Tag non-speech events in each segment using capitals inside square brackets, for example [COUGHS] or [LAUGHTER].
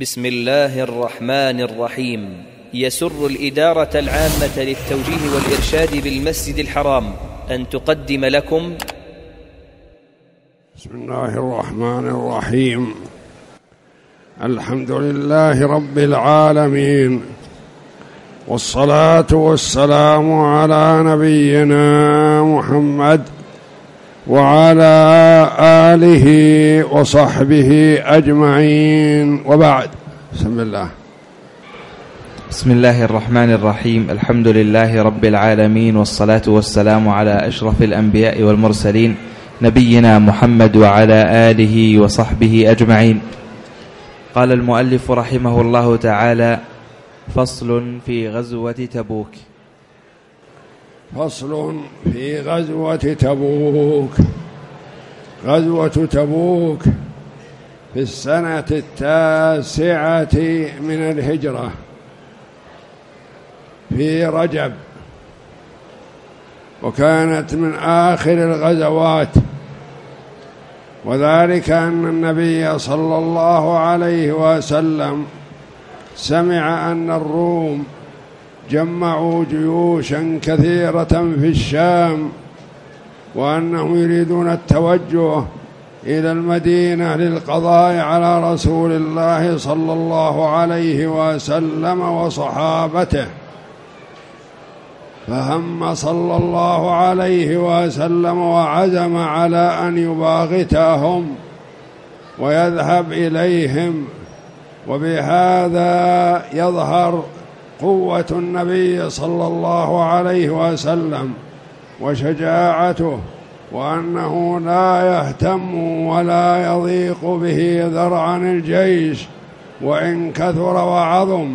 بسم الله الرحمن الرحيم. يسر الإدارة العامة للتوجيه والإرشاد بالمسجد الحرام أن تقدم لكم. بسم الله الرحمن الرحيم. الحمد لله رب العالمين. والصلاة والسلام على نبينا محمد وعلى آله وصحبه أجمعين. وبعد. بسم الله. بسم الله الرحمن الرحيم. الحمد لله رب العالمين والصلاة والسلام على أشرف الأنبياء والمرسلين نبينا محمد وعلى آله وصحبه أجمعين. قال المؤلف رحمه الله تعالى فصل في غزوة تبوك. فصل في غزوة تبوك. غزوة تبوك في السنة التاسعة من الهجرة. في رجب. وكانت من آخر الغزوات. وذلك أن النبي صلى الله عليه وسلم سمع أن الروم جمعوا جيوشا كثيرة في الشام وأنهم يريدون التوجه إلى المدينة للقضاء على رسول الله صلى الله عليه وسلم وصحابته. فهم صلى الله عليه وسلم وعزم على أن يباغتهم ويذهب إليهم وبهذا يظهر قوة النبي صلى الله عليه وسلم وشجاعته وأنه لا يهتم ولا يضيق به ذرعا الجيش وإن كثر وعظم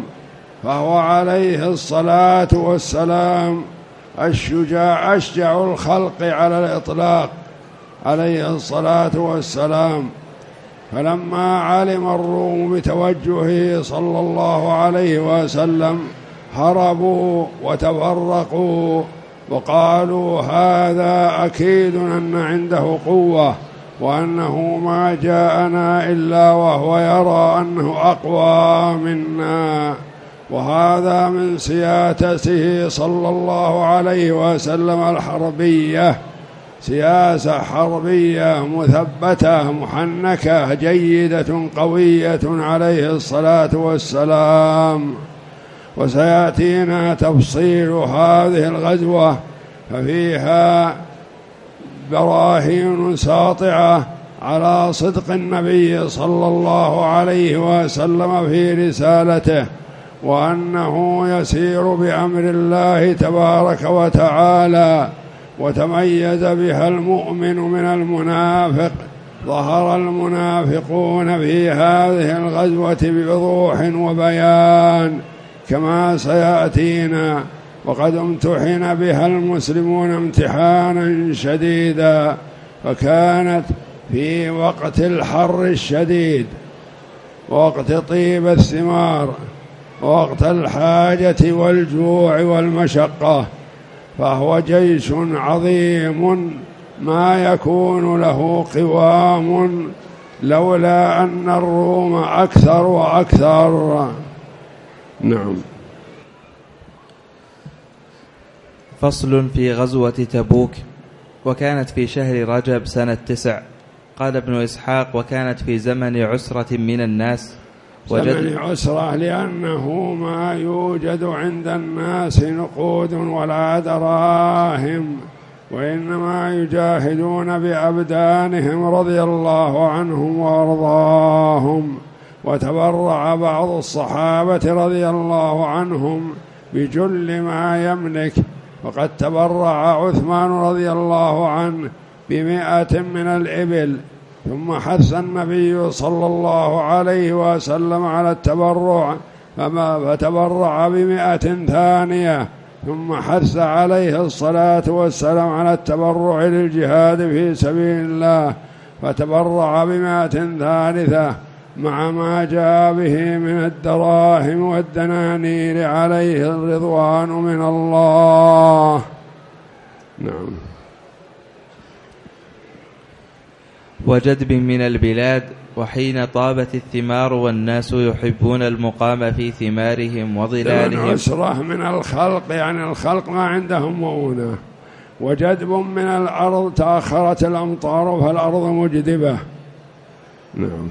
فهو عليه الصلاة والسلام الشجاع أشجع الخلق على الإطلاق عليه الصلاة والسلام فلما علم الروم بتوجهه صلى الله عليه وسلم هربوا وتفرقوا وقالوا هذا أكيد أن عنده قوة وأنه ما جاءنا إلا وهو يرى أنه أقوى منا. وهذا من سياسته صلى الله عليه وسلم الحربية. سياسة حربية مثبتة محنكة جيدة قوية عليه الصلاة والسلام. وسيأتينا تفصيل هذه الغزوة ففيها براهين ساطعة على صدق النبي صلى الله عليه وسلم في رسالته وأنه يسير بأمر الله تبارك وتعالى وتميز بها المؤمن من المنافق ظهر المنافقون في هذه الغزوة بوضوح وبيان كما سيأتينا وقد امتحن بها المسلمون امتحانا شديدا فكانت في وقت الحر الشديد وقت طيب الثمار وقت الحاجة والجوع والمشقة. فهو جيش عظيم ما يكون له قوام لولا أن الروم أكثر وأكثر. نعم. فصل في غزوة تبوك وكانت في شهر رجب سنة تسع. قال ابن إسحاق وكانت في زمن عسرة من الناس. زمن عسرة لأنه ما يوجد عند الناس نقود ولا دراهم وإنما يجاهدون بأبدانهم رضي الله عنهم وأرضاهم. وتبرع بعض الصحابة رضي الله عنهم بجل ما يملك. وقد تبرع عثمان رضي الله عنه بمائة من الإبل. ثم حث النبي صلى الله عليه وسلم على التبرع فما فتبرع بمئة ثانية ثم حث عليه الصلاة والسلام على التبرع للجهاد في سبيل الله فتبرع بمئة ثالثة مع ما جاء به من الدراهم والدنانير عليه الرضوان من الله. نعم. وجدب من البلاد وحين طابت الثمار والناس يحبون المقام في ثمارهم وظلالهم. أسرة من الخلق يعني الخلق ما عندهم مؤونة وجدب من الأرض تأخرت الأمطار فالأرض مجدبة. نعم.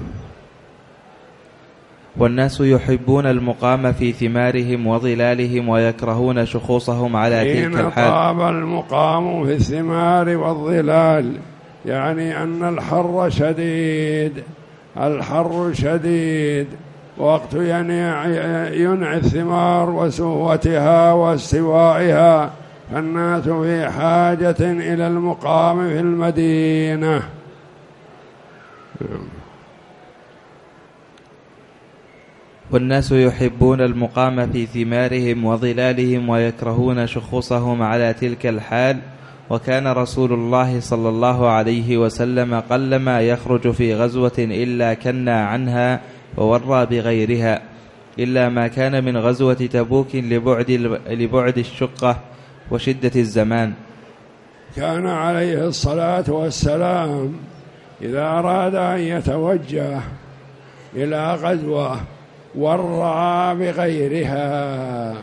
والناس يحبون المقام في ثمارهم وظلالهم ويكرهون شخوصهم على تلك الحال. طاب المقام في الثمار والظلال. يعني أن الحر شديد الحر شديد. وقت ينعي الثمار وسوتها واستوائها فالناس في حاجة إلى المقام في المدينة. والناس يحبون المقام في ثمارهم وظلالهم ويكرهون شخوصهم على تلك الحال. وكان رسول الله صلى الله عليه وسلم قلما يخرج في غزوة إلا كنا عنها وورى بغيرها إلا ما كان من غزوة تبوك لبعد, لبعد الشقة وشدة الزمان. كان عليه الصلاة والسلام إذا أراد أن يتوجه إلى غزوة ورى بغيرها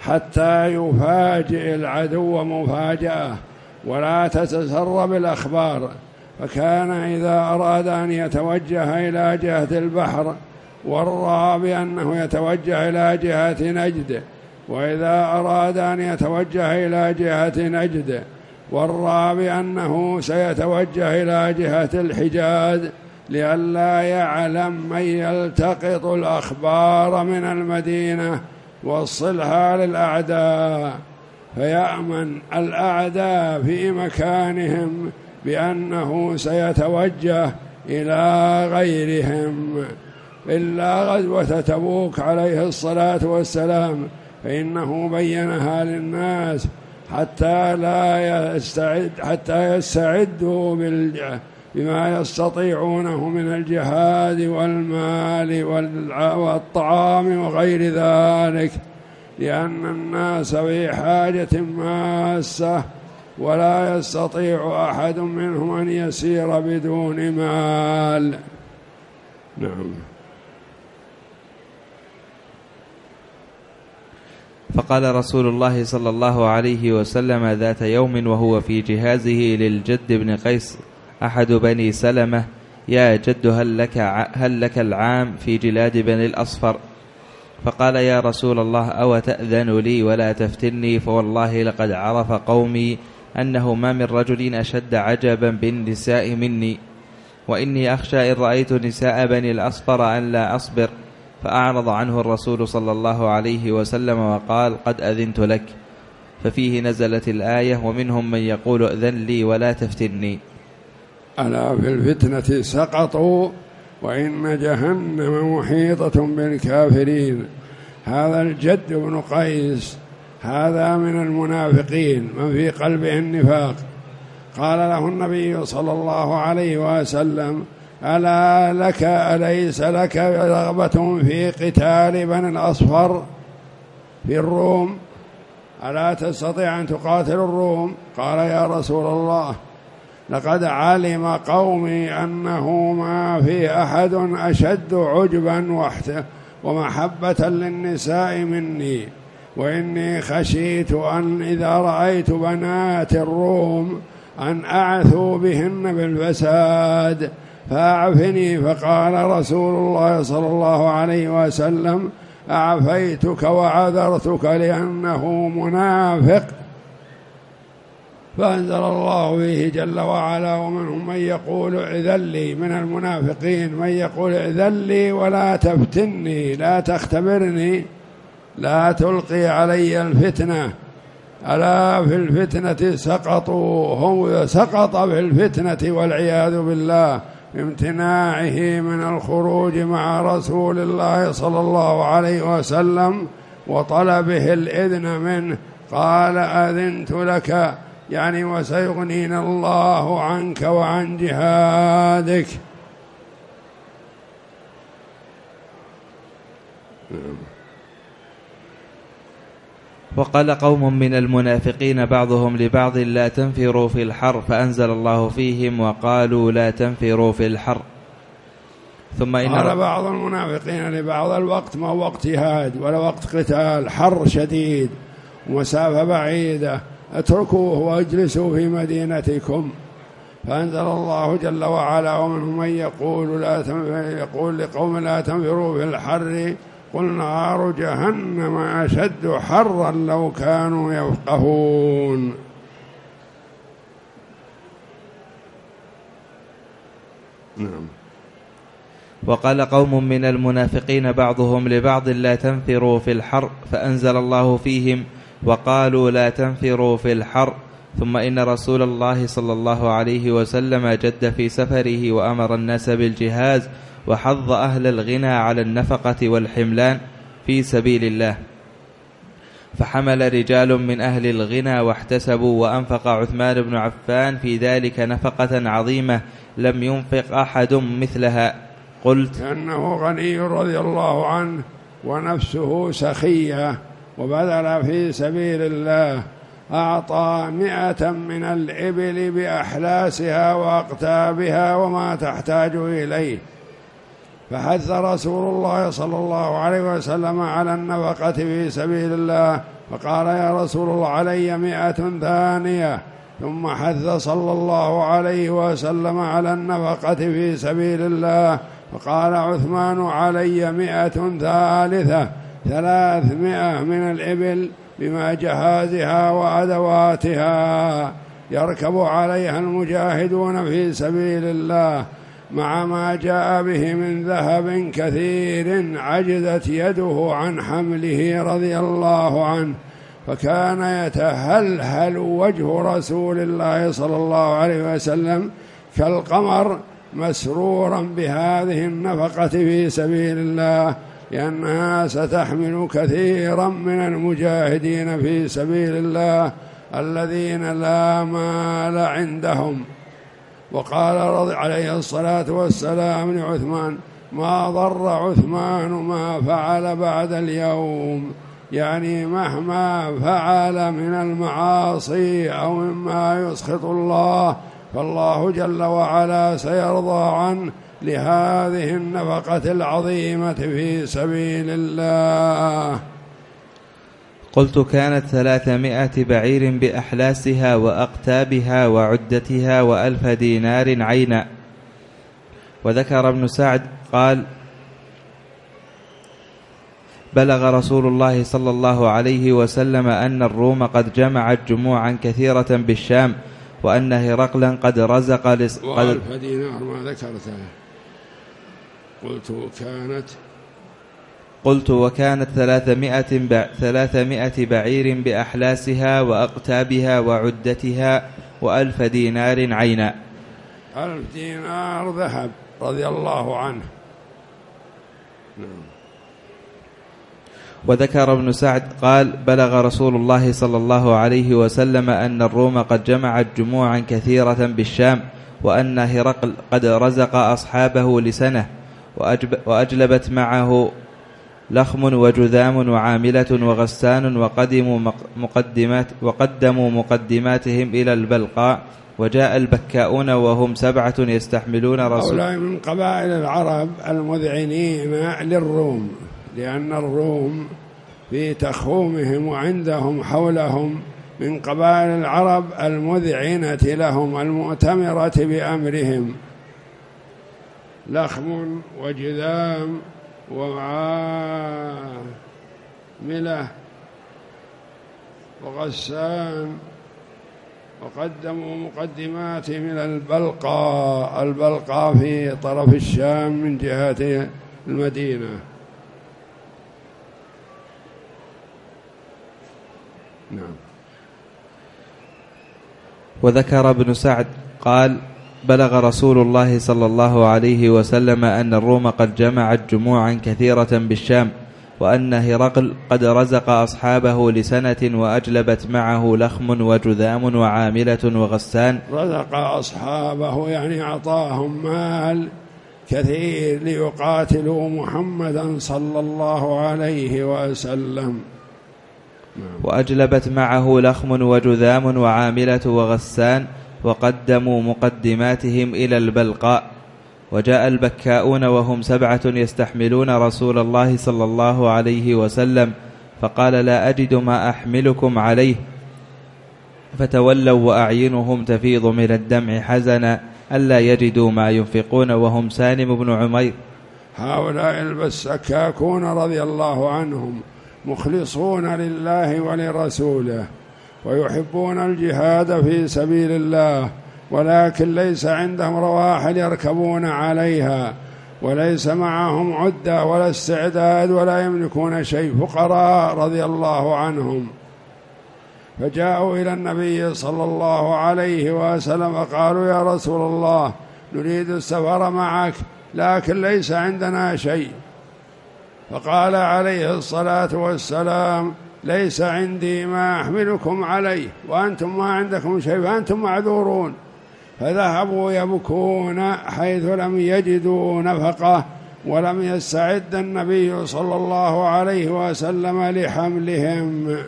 حتى يفاجئ العدو مفاجأة. ولا تتسرب الأخبار فكان إذا أراد أن يتوجه إلى جهة البحر ورى بأنه يتوجه إلى جهة نجد وإذا أراد أن يتوجه إلى جهة نجد ورى بأنه سيتوجه إلى جهة الحجاز لئلا يعلم من يلتقط الأخبار من المدينة وصلها للأعداء. فيأمن الأعداء في مكانهم بأنه سيتوجه إلى غيرهم. إلا غزوة تبوك عليه الصلاة والسلام فإنه بينها للناس حتى لا يستعد حتى يستعدوا بما يستطيعونه من الجهاد والمال والطعام وغير ذلك. لأن الناس في حاجة ماسة ولا يستطيع أحد منهم أن يسير بدون مال. نعم. فقال رسول الله صلى الله عليه وسلم ذات يوم وهو في جهازه للجد بن قيس أحد بني سلمة يا جد هل لك, هل لك العام في جلاد بني الأصفر؟ فقال يا رسول الله أو تأذن لي ولا تفتني؟ فوالله لقد عرف قومي أنه ما من رجل أشد عجبا بالنساء مني وإني أخشى إن رأيت نساء بني الأصفر أن لا أصبر. فأعرض عنه الرسول صلى الله عليه وسلم وقال قد أذنت لك. ففيه نزلت الآية ومنهم من يقول أذن لي ولا تفتني. ألا في الفتنة سقطوا وإن جهنم محيطة بالكافرين. هذا الجد بن قيس هذا من المنافقين من في قلبه النفاق. قال له النبي صلى الله عليه وسلم ألا لك أليس لك رغبة في قتال بني الأصفر في الروم؟ ألا تستطيع أن تقاتل الروم؟ قال يا رسول الله لقد علم قومي أنه ما في أحد أشد عجبا ومحبة للنساء مني وإني خشيت أن إذا رأيت بنات الروم أن أعثوا بهن بالفساد فأعفني. فقال رسول الله صلى الله عليه وسلم أعفيتك وعذرتك لأنه منافق فأنزل الله فيه جل وعلا ومنهم من يقول ائذن لي من المنافقين من يقول ائذن لي ولا تفتني لا تختبرني لا تلقي علي الفتنة. ألا في الفتنة سقطوا هم سقط في الفتنة والعياذ بالله امتناعه من الخروج مع رسول الله صلى الله عليه وسلم وطلبه الإذن منه. قال أذنت لك يعني وسيغنينا الله عنك وعن جهادك. وقال قوم من المنافقين بعضهم لبعض لا تنفروا في الحر فأنزل الله فيهم وقالوا لا تنفروا في الحر. ثم إن قال بعض المنافقين لبعض الوقت ما وقت جهاد ولا وقت قتال حر شديد ومسافة بعيدة أتركوه وأجلسوا في مدينتكم. فأنزل الله جل وعلا ومنهم من يقول لا يقول لقوم لا تنفروا في الحر. قل نار جهنم أشد حرا لو كانوا يفقهون. نعم. وقال قوم من المنافقين بعضهم لبعض لا تنفروا في الحر. فأنزل الله فيهم وقالوا لا تنفروا في الحر. ثم إن رسول الله صلى الله عليه وسلم جد في سفره وأمر الناس بالجهاز وحض أهل الغنى على النفقة والحملان في سبيل الله. فحمل رجال من أهل الغنى واحتسبوا وأنفق عثمان بن عفان في ذلك نفقة عظيمة لم ينفق أحد مثلها. قلت كأنه غني رضي الله عنه ونفسه سخية. وبذل في سبيل الله أعطى مئة من الإبل بأحلاسها وأقتابها وما تحتاج إليه. فحث رسول الله صلى الله عليه وسلم على النفقة في سبيل الله فقال يا رسول الله علي مئة ثانية. ثم حث صلى الله عليه وسلم على النفقة في سبيل الله فقال عثمان علي مئة ثالثة. ثلاثمائة من الإبل بما جهازها وأدواتها. يركب عليها المجاهدون في سبيل الله مع ما جاء به من ذهب كثير عجزت يده عن حمله رضي الله عنه فكان يتهلهل وجه رسول الله صلى الله عليه وسلم كالقمر مسرورا بهذه النفقة في سبيل الله. لأنها ستحمل كثيرا من المجاهدين في سبيل الله الذين لا مال عندهم. وقال رضي عليه الصلاة والسلام لعثمان ما ضر عثمان ما فعل بعد اليوم. يعني مهما فعل من المعاصي أو مما يسخط الله فالله جل وعلا سيرضى عنه لهذه النفقة العظيمة في سبيل الله. قلت كانت ثلاثمائة بعير بأحلاسها وأقتابها وعدتها وألف دينار عينا. وذكر ابن سعد قال بلغ رسول الله صلى الله عليه وسلم أن الروم قد جمعت جموعا كثيرة بالشام وأن هرقلا قد رزق لس قد دينار ما ذكرته قلت كانت قلت وكانت ثلاثمائة, بع ثلاثمائة بعير بأحلاسها وأقتابها وعدتها وألف دينار عينا. ألف دينار ذهب رضي الله عنه. نعم وذكر ابن سعد قال بلغ رسول الله صلى الله عليه وسلم أن الروم قد جمعت جموعا كثيرة بالشام وأن هرقل قد رزق أصحابه لسنة. وأجلبت معه لخم وجذام وعاملة وغسان وقدموا مقدمات وقدموا مقدماتهم إلى البلقاء وجاء البكاؤون وهم سبعة يستحملون رسول هؤلاء من قبائل العرب المذعنين للروم لأن الروم في تخومهم وعندهم حولهم من قبائل العرب المذعنة لهم المؤتمرة بأمرهم. لخم وجذام وعاملة وغسان وقدموا مقدمات من البلقاء البلقاء في طرف الشام من جهة المدينة. نعم. وذكر ابن سعد قال بلغ رسول الله صلى الله عليه وسلم أن الروم قد جمعت جموعا كثيرة بالشام وأن هرقل قد رزق أصحابه لسنة وأجلبت معه لخم وجذام وعاملة وغسان. رزق أصحابه يعني أعطاهم مال كثير ليقاتلوا محمدا صلى الله عليه وسلم. وأجلبت معه لخم وجذام وعاملة وغسان وقدموا مقدماتهم إلى البلقاء. وجاء البكاؤون وهم سبعة يستحملون رسول الله صلى الله عليه وسلم فقال لا أجد ما أحملكم عليه. فتولوا وأعينهم تفيض من الدمع حزنا ألا يجدوا ما ينفقون وهم سالم بن عمير. هؤلاء البسكاكون رضي الله عنهم مخلصون لله ولرسوله. ويحبون الجهاد في سبيل الله ولكن ليس عندهم رواحل يركبون عليها وليس معهم عدة ولا استعداد ولا يملكون شيء فقراء رضي الله عنهم. فجاءوا إلى النبي صلى الله عليه وسلم وقالوا يا رسول الله نريد السفر معك لكن ليس عندنا شيء. فقال عليه الصلاة والسلام ليس عندي ما أحملكم عليه وأنتم ما عندكم شيء فأنتم معذورون. فذهبوا يبكون حيث لم يجدوا نفقة ولم يستعد النبي صلى الله عليه وسلم لحملهم.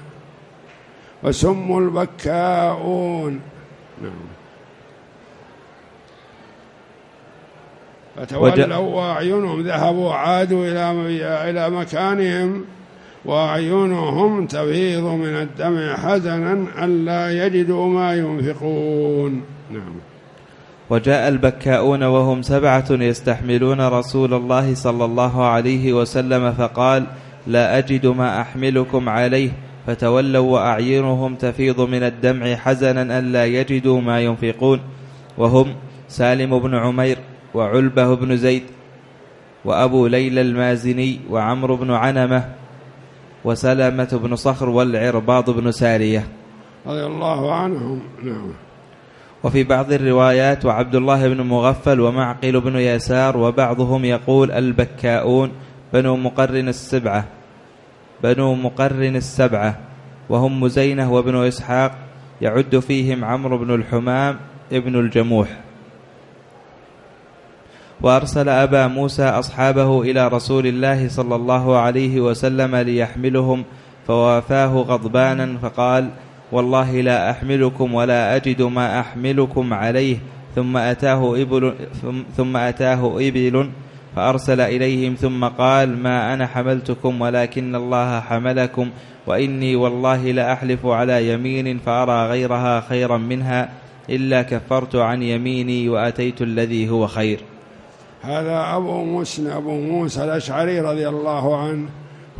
وسموا البكاؤون. نعم. فتولوا وأعينهم ذهبوا عادوا إلى مكانهم. وأعينهم تفيض من الدمع حزنا ألا يجدوا ما ينفقون. نعم. وجاء البكاؤون وهم سبعة يستحملون رسول الله صلى الله عليه وسلم فقال لا أجد ما أحملكم عليه. فتولوا وأعينهم تفيض من الدمع حزنا ألا يجدوا ما ينفقون. وهم سالم بن عمير وعلبة بن زيد وأبو ليلى المازني وعمرو بن عنمة وسلمة بن صخر والعرباض بن سارية. رضي الله عنهم. نعم. وفي بعض الروايات وعبد الله بن مغفل ومعقل بن يسار وبعضهم يقول البكاؤون بنو مقرن السبعة. بنو مقرن السبعة. وهم مزينة وابن إسحاق يعد فيهم عمرو بن الحمام ابن الجموح. وأرسل أبا موسى أصحابه إلى رسول الله صلى الله عليه وسلم ليحملهم فوافاه غضبانا فقال والله لا أحملكم ولا أجد ما أحملكم عليه ثم أتاه إبل ثم أتاه إبل فأرسل إليهم ثم قال ما أنا حملتكم ولكن الله حملكم وإني والله لأحلف على يمين فأرى غيرها خيرا منها إلا كفرت عن يميني وأتيت الذي هو خير. هذا أبو مسلم أبو موسى الأشعري رضي الله عنه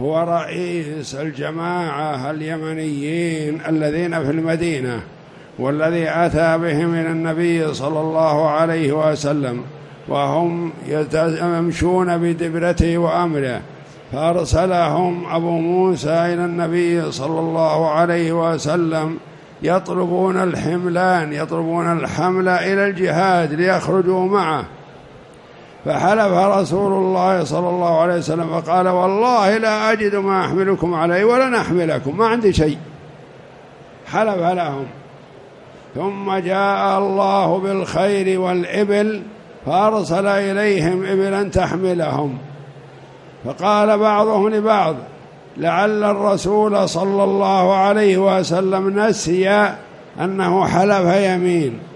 هو رئيس الجماعة اليمنيين الذين في المدينة والذي أتى بهم إلى النبي صلى الله عليه وسلم وهم يمشون بدبرته وأمره فأرسلهم أبو موسى إلى النبي صلى الله عليه وسلم يطلبون الحملان يطلبون الحمل إلى الجهاد ليخرجوا معه. فحلف رسول الله صلى الله عليه وسلم فقال والله لا أجد ما أحملكم عليه ولا نحملكم ما عندي شيء. حلف لهم. ثم جاء الله بالخير والإبل فأرسل إليهم إبلا تحملهم. فقال بعضهم لبعض لعل الرسول صلى الله عليه وسلم نسي أنه حلف يمين.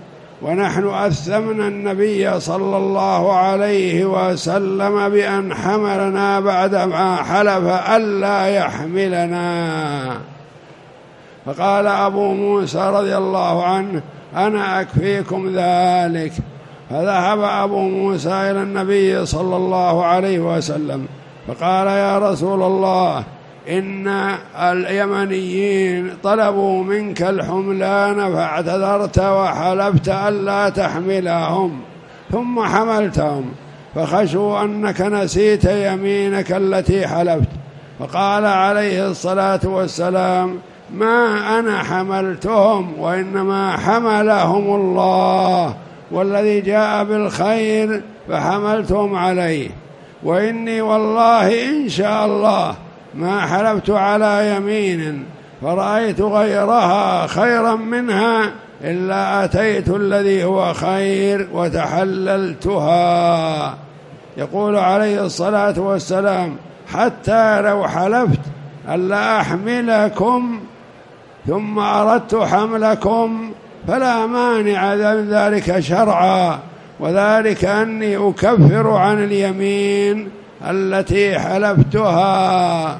ونحن أثمنا النبي صلى الله عليه وسلم بأن حملنا بعدما حلف ألا يحملنا. فقال أبو موسى رضي الله عنه أنا أكفيكم ذلك. فذهب أبو موسى إلى النبي صلى الله عليه وسلم فقال يا رسول الله إن اليمنيين طلبوا منك الحملان فاعتذرت وحلفت ألا تحملهم ثم حملتهم فخشوا أنك نسيت يمينك التي حلفت فقال عليه الصلاة والسلام ما أنا حملتهم وإنما حملهم الله والذي جاء بالخير فحملتهم عليه وإني والله إن شاء الله ما حلفت على يمين فرأيت غيرها خيرا منها إلا أتيت الذي هو خير وتحللتها. يقول عليه الصلاة والسلام حتى لو حلفت ألا أحملكم ثم أردت حملكم فلا مانع من ذلك شرعا وذلك أني أكفر عن اليمين. التي حلفتها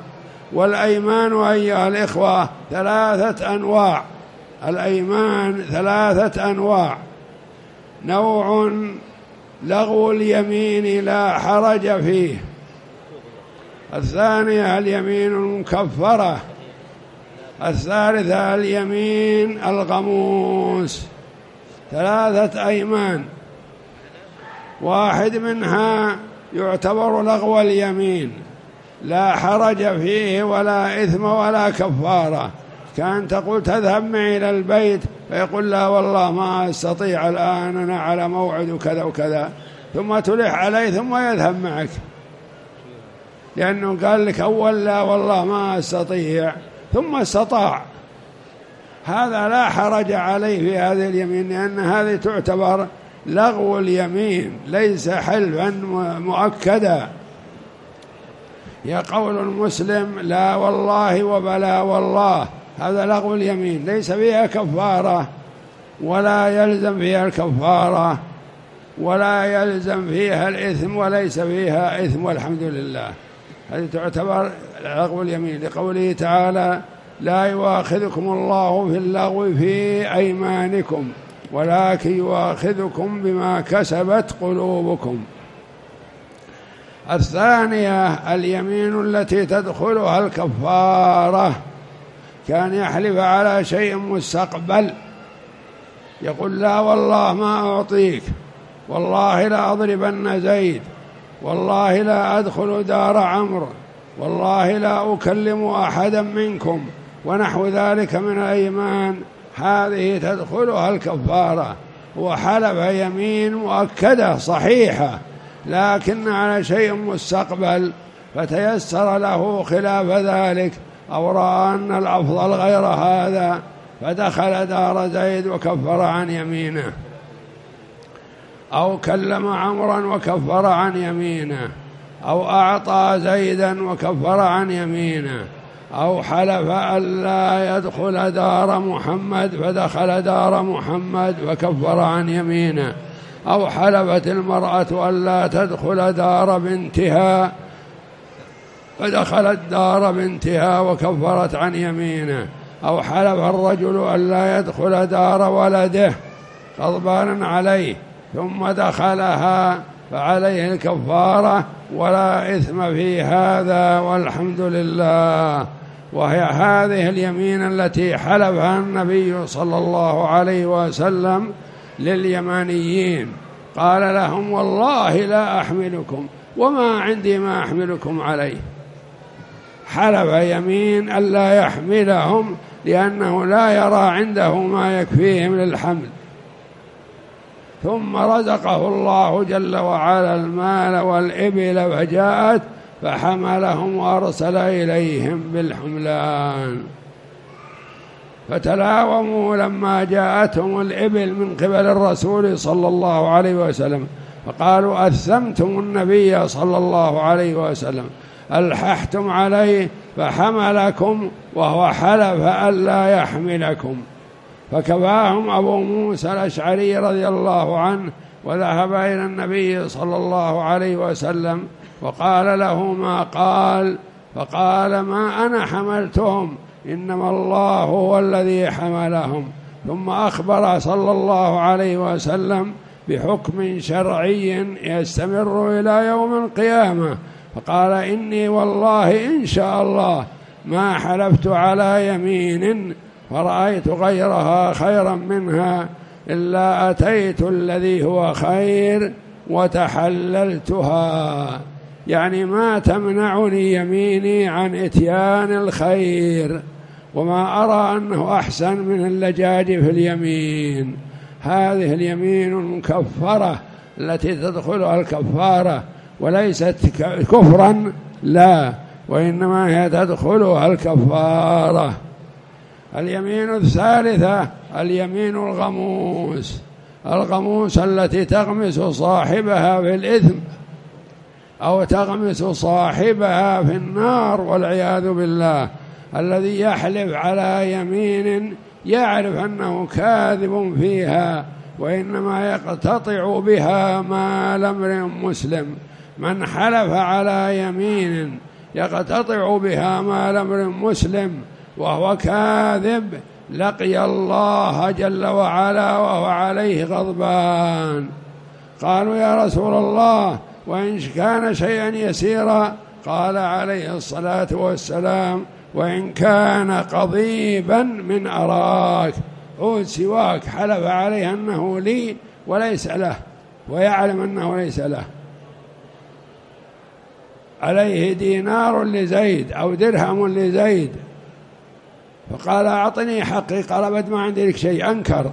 والأيمان أيها الإخوة ثلاثة أنواع. الأيمان ثلاثة أنواع. نوع لغو اليمين لا حرج فيه. الثانية اليمين المكفرة. الثالثة اليمين الغموس. ثلاثة أيمان. واحد منها يعتبر لغو اليمين. لا حرج فيه ولا إثم ولا كفارة. كان تقول تذهب معي إلى البيت فيقول لا والله ما أستطيع الآن أنا على موعد وكذا وكذا. ثم تلح عليه ثم يذهب معك. لأنه قال لك أول لا والله ما أستطيع. ثم استطاع. هذا لا حرج عليه في هذه اليمين لأن هذه تعتبر لغو اليمين ليس حلفا مؤكدا. يا قول المسلم لا والله وبلا والله. هذا لغو اليمين ليس فيها كفارة ولا يلزم فيها الكفارة ولا يلزم فيها الإثم وليس فيها إثم والحمد لله. هذه تعتبر لغو اليمين. لقوله تعالى لا يواخذكم الله في اللغو في أيمانكم. ولكن يواخذكم بما كسبت قلوبكم. الثانية اليمين التي تدخلها الكفارة كان يحلف على شيء مستقبل. يقول لا والله ما أعطيك والله لا أضربن زيد والله لا أدخل دار عمرو والله لا أكلم أحدا منكم ونحو ذلك من الأيمان. هذه تدخلها الكفارة وحلف يمين مؤكدة صحيحة لكن على شيء مستقبل فتيسر له خلاف ذلك أو رأى أن الأفضل غير هذا فدخل دار زيد وكفر عن يمينه. أو كلم عمرا وكفر عن يمينه أو أعطى زيدا وكفر عن يمينه. أو حلف ألا يدخل دار محمد فدخل دار محمد وكفر عن يمينه. أو حلفت المرأة ألا تدخل دار بنتها فدخلت دار بنتها وكفرت عن يمينه. أو حلف الرجل ألا يدخل دار ولده غضبانا عليه ثم دخلها فعليه الكفارة ولا إثم في هذا والحمد لله. وهي هذه اليمين التي حلفها النبي صلى الله عليه وسلم لليمانيين. قال لهم والله لا أحملكم وما عندي ما أحملكم عليه. حلف يمين ألا يحملهم لأنه لا يرى عنده ما يكفيهم للحمل. ثم رزقه الله جل وعلا المال والإبل فجاءت فحملهم وأرسل إليهم بالحملان. فتلاوموا لما جاءتهم الإبل من قبل الرسول صلى الله عليه وسلم فقالوا أثمتم النبي صلى الله عليه وسلم ألححتم عليه فحملكم وهو حلف ألا يحملكم. فكفاهم أبو موسى الأشعري رضي الله عنه وذهب إلى النبي صلى الله عليه وسلم وقال له ما قال فقال ما أنا حملتهم إنما الله هو الذي حملهم. ثم أخبر صلى الله عليه وسلم بحكم شرعي يستمر إلى يوم القيامة. فقال إني والله إن شاء الله ما حلفت على يمين فرأيت غيرها خيرا منها إلا أتيت الذي هو خير وتحللتها. يعني ما تمنعني يميني عن إتيان الخير وما أرى أنه أحسن من اللجاج في اليمين. هذه اليمين المكفرة التي تدخلها الكفارة وليست كفرا لا وإنما هي تدخلها الكفارة. اليمين الثالثة اليمين الغموس الغموس التي تغمس صاحبها في الإثم أو تغمس صاحبها في النار والعياذ بالله. الذي يحلف على يمين يعرف أنه كاذب فيها وإنما يقتطع بها مال امرئ مسلم. من حلف على يمين يقتطع بها مال امرئ مسلم وهو كاذب لقي الله جل وعلا وهو عليه غضبان. قالوا يا رسول الله وإن كان شيئا يسيرا قال عليه الصلاة والسلام وإن كان قضيبا من أراك عود سواك حلف عليه أنه لي وليس له ويعلم أنه ليس له. عليه دينار لزيد أو درهم لزيد. فقال أعطني حقي قال أبد ما عندي لك شيء أنكر.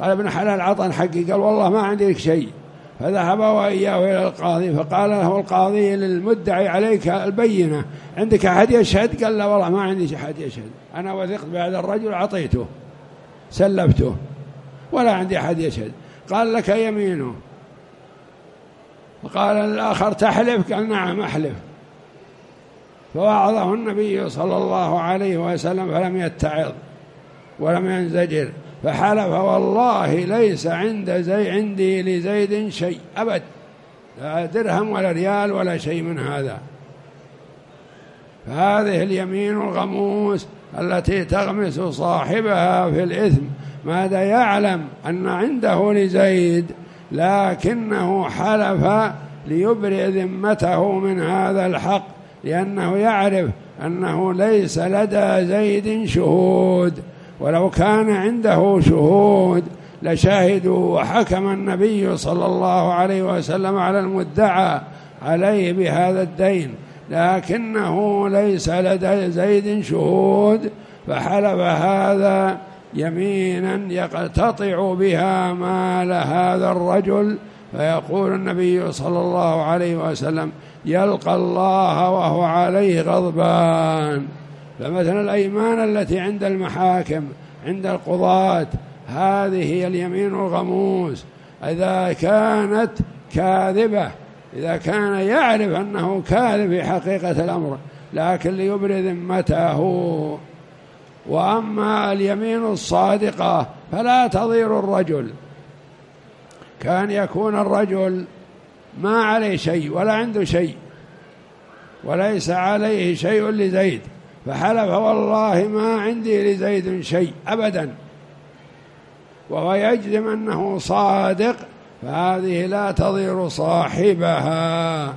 قال ابن حلال عطن حقي قال والله ما عندي لك شيء. فذهب وإياه إلى القاضي فقال له القاضي للمدعي عليك البينة. عندك أحد يشهد؟ قال لا والله ما عندي أحد يشهد. أنا وثقت بهذا الرجل أعطيته سلفته ولا عندي أحد يشهد. قال لك يمينه. فقال الآخر تحلف؟ قال نعم أحلف. فوعظه النبي صلى الله عليه وسلم فلم يتعظ ولم ينزجر. فحلف والله ليس عند زي عندي لزيد شيء أبد. لا درهم ولا ريال ولا شيء من هذا. فهذه اليمين الغموس التي تغمس صاحبها في الإثم ماذا يعلم أن عنده لزيد؟ لكنه حلف ليبرئ ذمته من هذا الحق لأنه يعرف أنه ليس لدى زيد شهود. ولو كان عنده شهود لشهدوا وحكم النبي صلى الله عليه وسلم على المدعى عليه بهذا الدين. لكنه ليس لدى زيد شهود فحلف هذا يمينا يقتطع بها مال هذا الرجل. فيقول النبي صلى الله عليه وسلم يلقى الله وهو عليه غضبان. فمثلا الأيمان التي عند المحاكم عند القضاة هذه هي اليمين الغموس. إذا كانت كاذبة إذا كان يعرف أنه كاذب في حقيقة الأمر لكن ليبري ذمته. وأما اليمين الصادقة فلا تضير الرجل. كان يكون الرجل ما عليه شيء ولا عنده شيء وليس عليه شيء لزيد. فحلف والله ما عندي لزيد شيء أبدا. وهو يجزم أنه صادق فهذه لا تضير صاحبها. [COUGHS]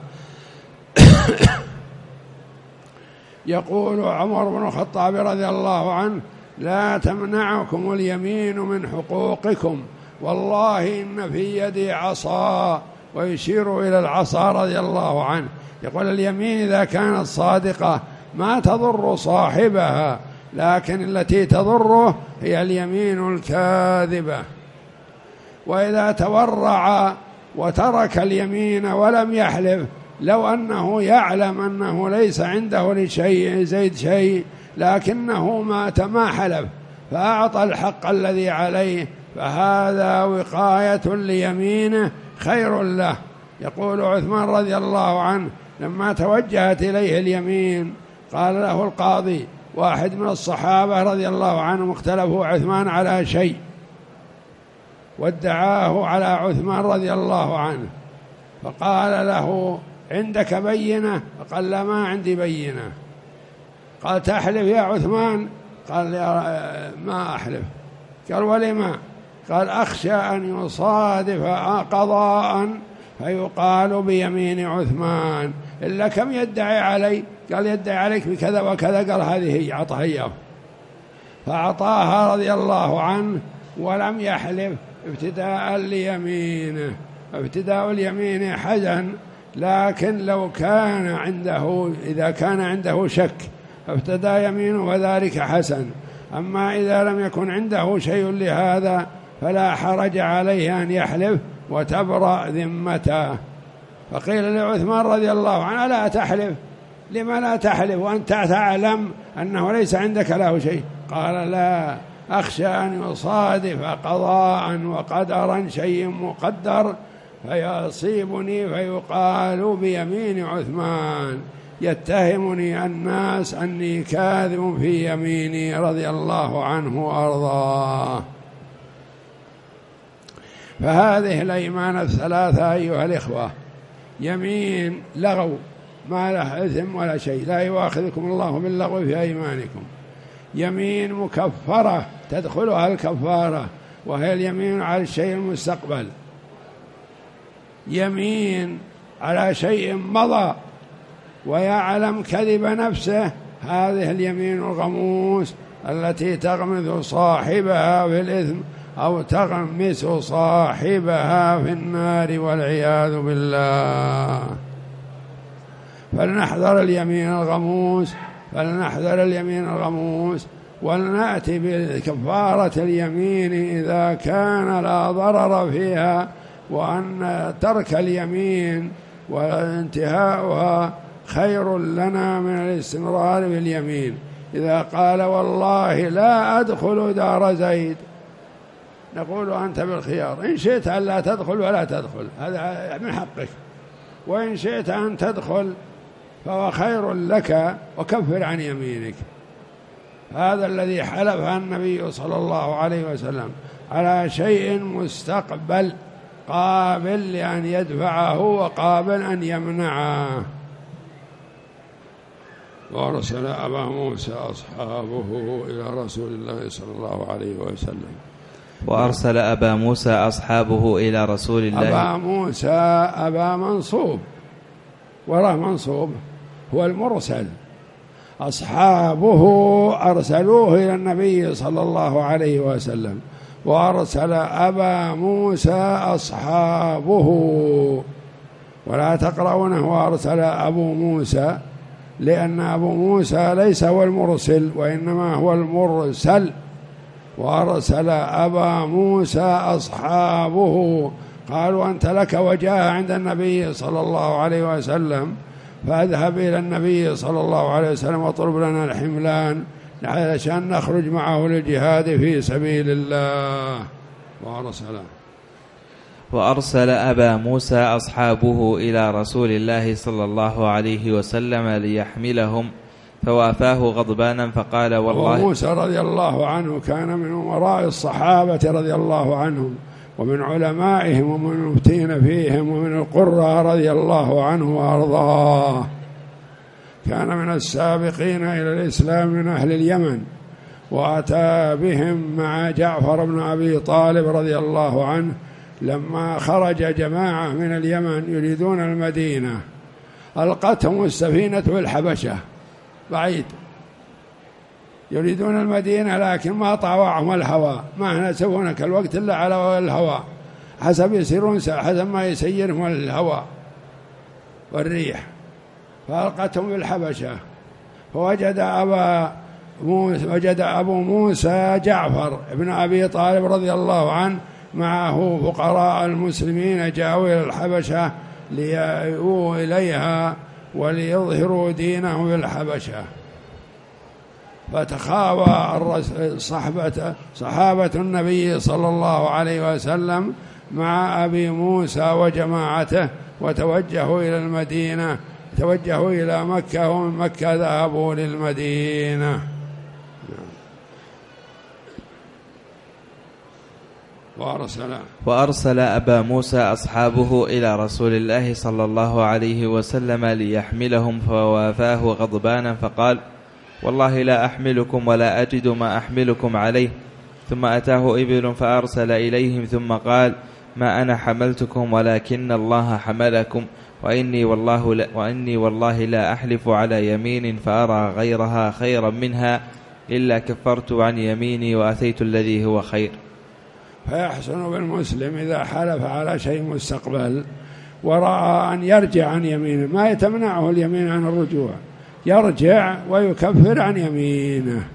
يقول عمر بن الخطاب رضي الله عنه لا تمنعكم اليمين من حقوقكم. والله إن في يدي عصا ويشير إلى العصا رضي الله عنه. يقول اليمين إذا كانت صادقة ما تضر صاحبها لكن التي تضره هي اليمين الكاذبة. وإذا تورع وترك اليمين ولم يحلف لو أنه يعلم أنه ليس عنده لشيء زيد شيء لكنه مات ما حلف فأعطى الحق الذي عليه فهذا وقاية ليمينه خير له. يقول عثمان رضي الله عنه لما توجهت إليه اليمين قال له القاضي واحد من الصحابة رضي الله عنهم اختلفوا عثمان على شيء وادعاه على عثمان رضي الله عنه فقال له عندك بينة؟ قال لا ما عندي بينة. قال تحلف يا عثمان؟ قال يا ما أحلف. قال ولما؟ قال أخشى أن يصادف قضاء فيقال بيمين عثمان إلا كم يدعي علي؟ قال يدعي عليك بكذا وكذا قال هذه هي أعطها إياه. فأعطاها رضي الله عنه ولم يحلف. ابتداء ليمينه ابتداء اليمين حزن لكن لو كان عنده إذا كان عنده شك ابتدى يمينه فذلك حسن. أما إذا لم يكن عنده شيء لهذا فلا حرج عليه أن يحلف وتبرأ ذمته. فقيل لعثمان رضي الله عنه لا تحلف؟ لما لا تحلف وأنت تعلم أنه ليس عندك له شيء. قال لا أخشى أن يصادف قضاء وقدرا شيء مقدر فيصيبني فيقال بيمين عثمان يتهمني الناس أني كاذب في يميني رضي الله عنه وأرضاه. فهذه الأيمان الثلاثة أيها الإخوة يمين لغو. ما له إثم ولا شيء لا يؤاخذكم الله باللغو في أيمانكم. يمين مكفرة تدخلها الكفارة وهي اليمين على الشيء المستقبل. يمين على شيء مضى ويعلم كذب نفسه. هذه اليمين الغموس التي تغمز صاحبها في الإثم أو تغمس صاحبها في النار والعياذ بالله. فلنحذر اليمين الغموس فلنحذر اليمين الغموس ولنأتي بكفارة اليمين إذا كان لا ضرر فيها وأن ترك اليمين وانتهاؤها خير لنا من الاستمرار باليمين. إذا قال والله لا أدخل دار زيد نقول أنت بالخيار إن شئت أن لا تدخل ولا تدخل هذا من حقك. وإن شئت أن تدخل فهو خير لك وكفر عن يمينك. هذا الذي حلف النبي صلى الله عليه وسلم على شيء مستقبل قابل لأن يدفعه وقابل أن يمنعه. وأرسل أبا موسى أصحابه إلى رسول الله صلى الله عليه وسلم. وأرسل أبا موسى أصحابه إلى رسول الله. أبا موسى أبا منصوب. وراه منصوب. هو المرسل أصحابه أرسلوه إلى النبي صلى الله عليه وسلم وأرسل أبا موسى أصحابه. ولا تقرؤونه وأرسل أبو موسى لأن أبو موسى ليس هو المرسل وإنما هو المرسل. وأرسل أبا موسى أصحابه. قالوا أنت لك وجاه عند النبي صلى الله عليه وسلم. فاذهب إلى النبي صلى الله عليه وسلم واطلب لنا الحملان علشان نخرج معه للجهاد في سبيل الله. وأرسل. وأرسل أبا موسى أصحابه إلى رسول الله صلى الله عليه وسلم ليحملهم فوافاه غضبانا فقال والله موسى رضي الله عنه كان من أمراء الصحابة رضي الله عنهم. ومن علمائهم ومن المفتين فيهم ومن القرى رضي الله عنه وأرضاه. كان من السابقين إلى الإسلام من أهل اليمن وأتى بهم مع جعفر بن أبي طالب رضي الله عنه لما خرج جماعة من اليمن يريدون المدينة. ألقتهم السفينة بالحبشة بعيد. يريدون المدينة لكن ما طاوعهم الهواء ما يناسبونك الوقت إلا على الهواء حسب يسيرون حسب ما يسيرهم الهواء والريح. فألقتهم بالحبشة فوجد أبا موسى وجد أبو موسى جعفر ابن أبي طالب رضي الله عنه معه فقراء المسلمين جاءوا إلى الحبشة ليأووا إليها وليظهروا دينهم في الحبشة. فتخاوى صحبة صحابة النبي صلى الله عليه وسلم مع أبي موسى وجماعته وتوجهوا إلى المدينة توجهوا إلى مكة ومن مكة ذهبوا للمدينة. وأرسل وأرسل أبا موسى أصحابه إلى رسول الله صلى الله عليه وسلم ليحملهم فوافاه غضبانا فقال والله لا أحملكم ولا أجد ما أحملكم عليه. ثم أتاه إبل فأرسل إليهم ثم قال ما أنا حملتكم ولكن الله حملكم وإني والله لا, وإني والله لا أحلف على يمين فأرى غيرها خيرا منها إلا كفرت عن يميني وأتيت الذي هو خير. فيحسن بالمسلم إذا حلف على شيء مستقبل ورأى أن يرجع عن يمينه. ما يتمنعه اليمين عن الرجوع. يرجع ويكفر عن يمينه.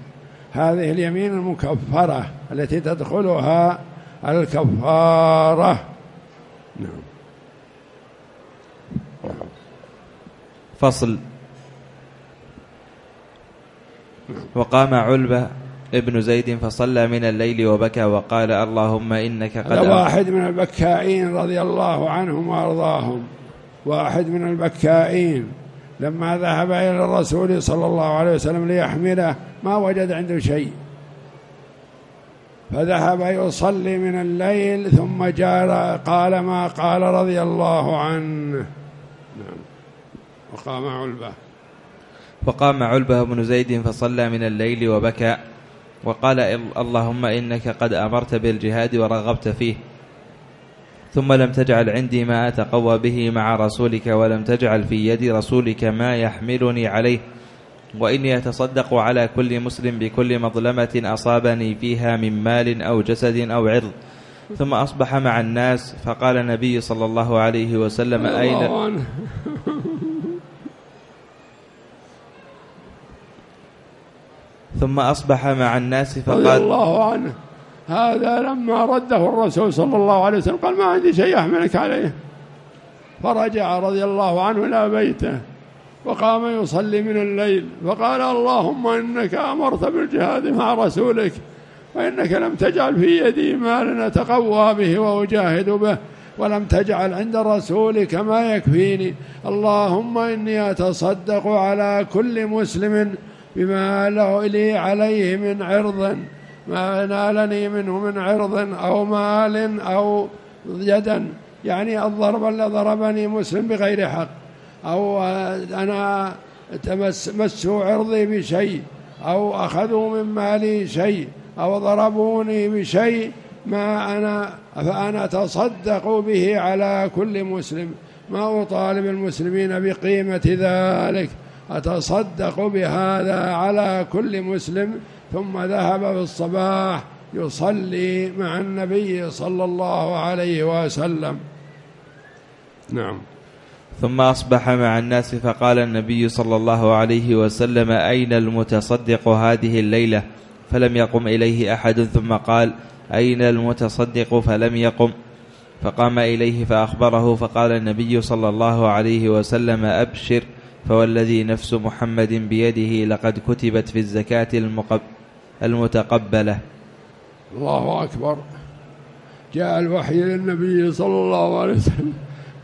هذه اليمين المكفرة التي تدخلها الكفارة. نعم. فصل. وقام علبة ابن زيد فصلى من الليل وبكى وقال اللهم إنك قد هذا واحد من البكائين رضي الله عنهم وأرضاهم. واحد من البكائين. لما ذهب إلى الرسول صلى الله عليه وسلم ليحمله ما وجد عنده شيء. فذهب يصلي من الليل ثم جاء قال ما قال رضي الله عنه. نعم. وقام علبة. وقام علبة بن زيد فصلى من الليل وبكى وقال اللهم إنك قد أمرت بالجهاد ورغبت فيه. ثم لم تجعل عندي ما أتقوى به مع رسولك ولم تجعل في يد رسولك ما يحملني عليه وإني أتصدق على كل مسلم بكل مظلمة أصابني فيها من مال أو جسد أو عرض ثم أصبح مع الناس فقال النبي صلى الله عليه وسلم أين؟ ثم أصبح مع الناس فقال الله عنه. هذا لما رده الرسول صلى الله عليه وسلم قال ما عندي شيء أحملك عليه. فرجع رضي الله عنه إلى بيته وقام يصلي من الليل فقال اللهم إنك أمرت بالجهاد مع رسولك وإنك لم تجعل في يدي مالا أتقوى به وأجاهد به ولم تجعل عند رسولك ما يكفيني. اللهم إني أتصدق على كل مسلم بما له لي عليه من عرض. ما نالني منه من عرض أو مال أو يدا. يعني الضرب الذي ضربني مسلم بغير حق. أو أنا مسوا عرضي بشيء. أو أخذوا من مالي شيء. أو ضربوني بشيء. ما أنا فأنا أتصدق به على كل مسلم. ما أطالب المسلمين بقيمة ذلك. أتصدق بهذا على كل مسلم. ثم ذهب في الصباح يصلي مع النبي صلى الله عليه وسلم. نعم. ثم أصبح مع الناس فقال النبي صلى الله عليه وسلم أين المتصدق هذه الليلة؟ فلم يقم إليه أحد ثم قال أين المتصدق؟ فلم يقم. فقام إليه فأخبره فقال النبي صلى الله عليه وسلم أبشر فوالذي نفس محمد بيده لقد كتبت في الزكاة المقب. المتقبلة. الله أكبر. جاء الوحي للنبي صلى الله عليه وسلم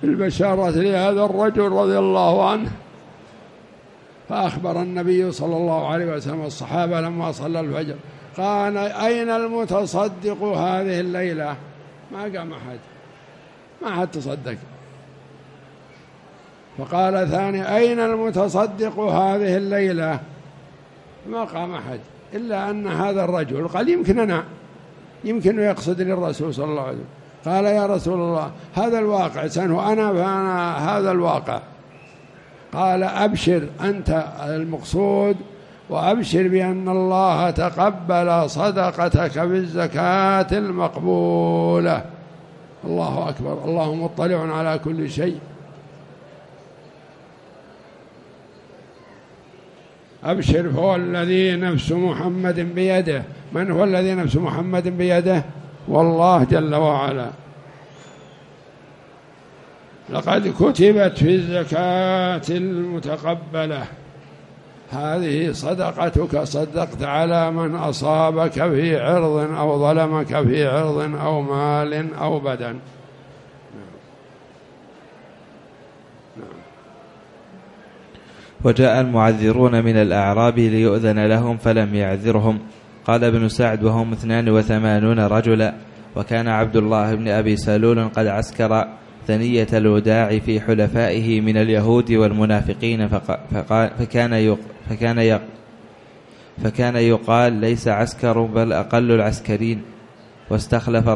بالبشارة لهذا الرجل رضي الله عنه فأخبر النبي صلى الله عليه وسلم الصحابة لما صلى الفجر قال أين المتصدق هذه الليلة؟ ما قام أحد ما أحد تصدق. فقال ثاني أين المتصدق هذه الليلة؟ ما قام أحد. إلا أن هذا الرجل قال يمكن أنا يمكن يقصدني الرسول صلى الله عليه وسلم. قال يا رسول الله هذا الواقع سنه أنا فأنا هذا الواقع. قال أبشر أنت المقصود وأبشر بأن الله تقبل صدقتك بالزكاة المقبولة. الله أكبر. الله مطلع على كل شيء. أبشر هو الذي نفس محمد بيده. من هو الذي نفس محمد بيده؟ والله جل وعلا. لقد كتبت في الزكاة المتقبلة. هذه صدقتك صدقت على من أصابك في عرض أو ظلمك في عرض أو مال أو بدن. وجاء المعذرون من الأعراب ليؤذن لهم فلم يعذرهم. قال ابن سعد وهم اثنان وثمانون رجلا وكان عبد الله بن أبي سلول قد عسكر ثنية الوداع في حلفائه من اليهود والمنافقين فقال فكان فكان فكان يقال ليس عسكر بل أقل العسكرين. واستخلف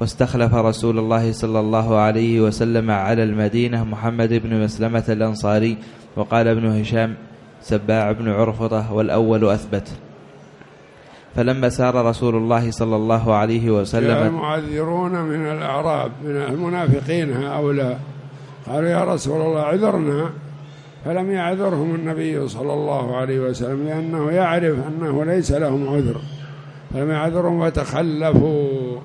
واستخلف رسول الله صلى الله عليه وسلم على المدينة محمد بن مسلمة الأنصاري وقال ابن هشام سباع بن عرفطة والأول أثبت. فلما سار رسول الله صلى الله عليه وسلم المعذرون من الأعراب من المنافقين هؤلاء. قالوا يا رسول الله عذرنا فلم يعذرهم النبي صلى الله عليه وسلم لأنه يعرف أنه ليس لهم عذر. فلم يعذرهم وتخلفوا.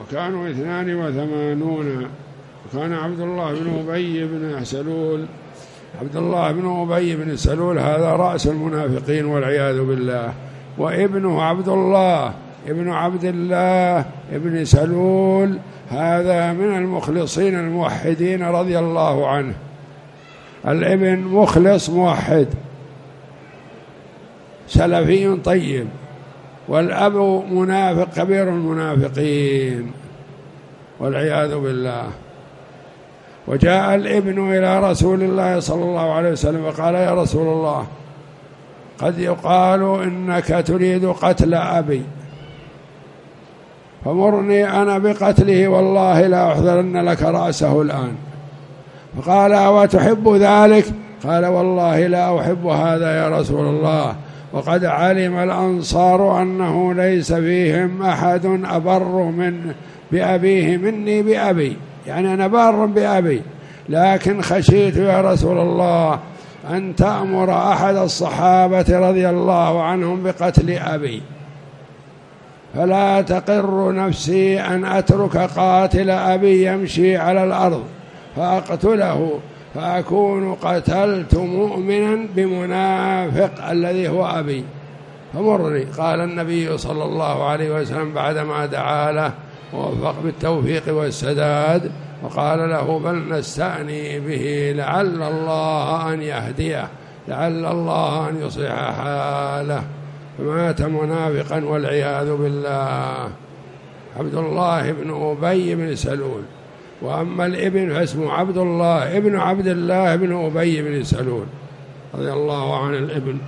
وكانوا اثنان وثمانون. وكان عبد الله بن أبي بن سلول عبد الله بن أبي بن سلول هذا رأس المنافقين والعياذ بالله. وابنه عبد الله ابن عبد الله ابن سلول هذا من المخلصين الموحدين رضي الله عنه. الابن مخلص موحد. سلفي طيب. والأب منافق كبير المنافقين. والعياذ بالله. وجاء الابن إلى رسول الله صلى الله عليه وسلم وقال يا رسول الله قد يقال إنك تريد قتل أبي فمرني أنا بقتله والله لا أحضرن لك رأسه الآن. فقال أوتحب ذلك؟ قال والله لا أحب هذا يا رسول الله وقد علم الأنصار أنه ليس فيهم أحد أبر من بأبيه مني بأبي. يعني أنا بار بأبي لكن خشيت يا رسول الله أن تأمر أحد الصحابة رضي الله عنهم بقتل أبي. فلا تقر نفسي أن أترك قاتل أبي يمشي على الأرض فأقتله فأكون قتلت مؤمنا بمنافق الذي هو أبي. فمرني قال النبي صلى الله عليه وسلم بعدما دعا له ووفق بالتوفيق والسداد وقال له بل نستأني به لعل الله أن يهديه لعل الله أن يصلح حاله. فمات منافقا والعياذ بالله. عبد الله بن أبي بن سلول. وأما الإبن فاسمه عبد الله ابن عبد الله بن أبي بن سلول. رضي الله عن الإبن.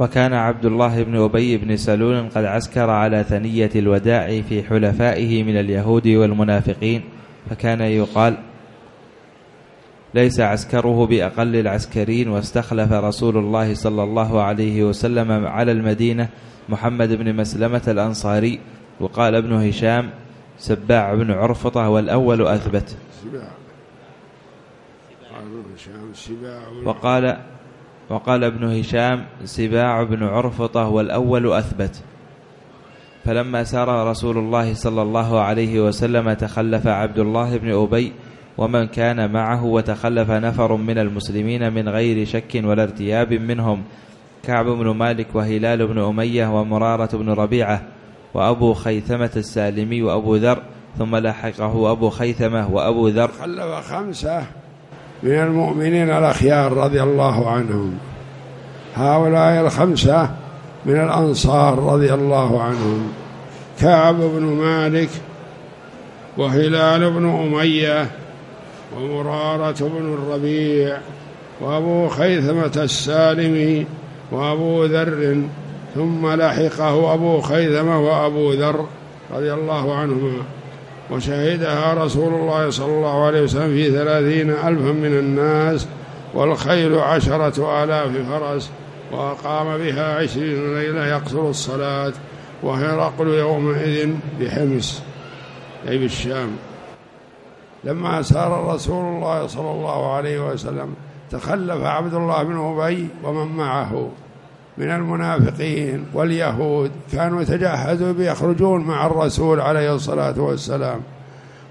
وكان عبد الله بن أبي بن سلول قد عسكر على ثنية الوداع في حلفائه من اليهود والمنافقين فكان يقال ليس عسكره بأقل العسكرين واستخلف رسول الله صلى الله عليه وسلم على المدينة محمد بن مسلمة الأنصاري وقال ابن هشام سباع بن عرفطة والأول أثبت. وقال وقال ابن هشام سباع بن عرفطة والأول أثبت. فلما سار رسول الله صلى الله عليه وسلم تخلف عبد الله بن أبي ومن كان معه وتخلف نفر من المسلمين من غير شك ولا ارتياب منهم كعب بن مالك وهلال بن أمية ومرارة بن ربيعة وأبو خيثمة السالمي وأبو ذر ثم لحقه أبو خيثمة وأبو ذر. خلف خمسة. من المؤمنين الأخيار رضي الله عنهم. هؤلاء الخمسة من الأنصار رضي الله عنهم. كعب بن مالك وهلال بن أمية ومرارة بن الربيع وأبو خيثمة السالمي وأبو ذر ثم لحقه أبو خيثمة وأبو ذر رضي الله عنهما. وشهدها رسول الله صلى الله عليه وسلم في ثلاثين ألفا من الناس والخيل عشرة آلاف فرس وأقام بها عشرين ليلة يقصر الصلاة وهرقل يومئذ بحمص أي بالشام. لما سار رسول الله صلى الله عليه وسلم تخلف عبد الله بن أبي ومن معه. من المنافقين واليهود كانوا يتجهزوا بيخرجون مع الرسول عليه الصلاة والسلام.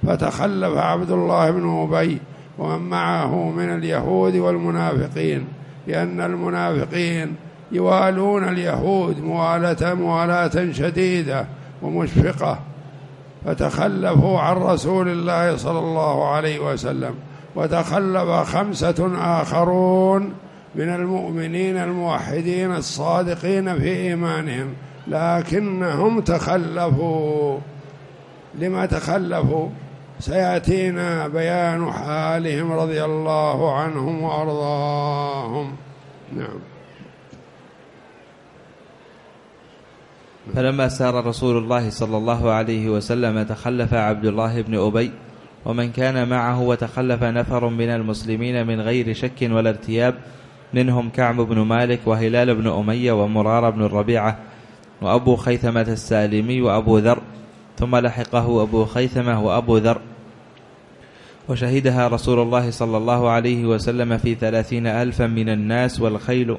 فتخلف عبد الله بن أبي ومن معه من اليهود والمنافقين لأن المنافقين يوالون اليهود موالاة موالاة شديدة ومشفقة. فتخلفوا عن رسول الله صلى الله عليه وسلم وتخلف خمسة آخرون من المؤمنين الموحدين الصادقين في إيمانهم لكنهم تخلفوا. لما تخلفوا؟ سيأتينا بيان حالهم رضي الله عنهم وأرضاهم. نعم. فلما سار رسول الله صلى الله عليه وسلم تخلف عبد الله بن أبي ومن كان معه وتخلف نفر من المسلمين من غير شك ولا ارتياب منهم كعب بن مالك وهلال بن أمية ومرار بن الربيعة وأبو خيثمة السالمي وأبو ذر ثم لحقه أبو خيثمة وأبو ذر. وشهدها رسول الله صلى الله عليه وسلم في ثلاثين ألفا من الناس والخيل.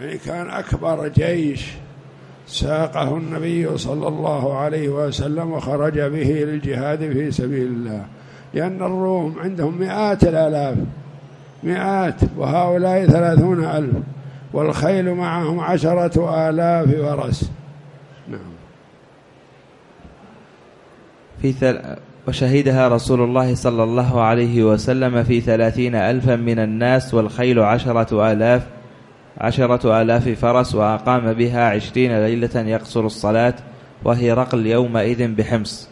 يعني كان أكبر جيش ساقه النبي صلى الله عليه وسلم وخرج به للجهاد في سبيل الله لأن الروم عندهم مئات الآلاف مئات وهؤلاء ثلاثون ألف والخيل معهم عشرة آلاف فرس نعم. في ثل... وشهدها رسول الله صلى الله عليه وسلم في ثلاثين ألفا من الناس والخيل عشرة آلاف عشرة آلاف فرس وأقام بها عشرين ليلة يقصر الصلاة وهي رقل يومئذ بحمص.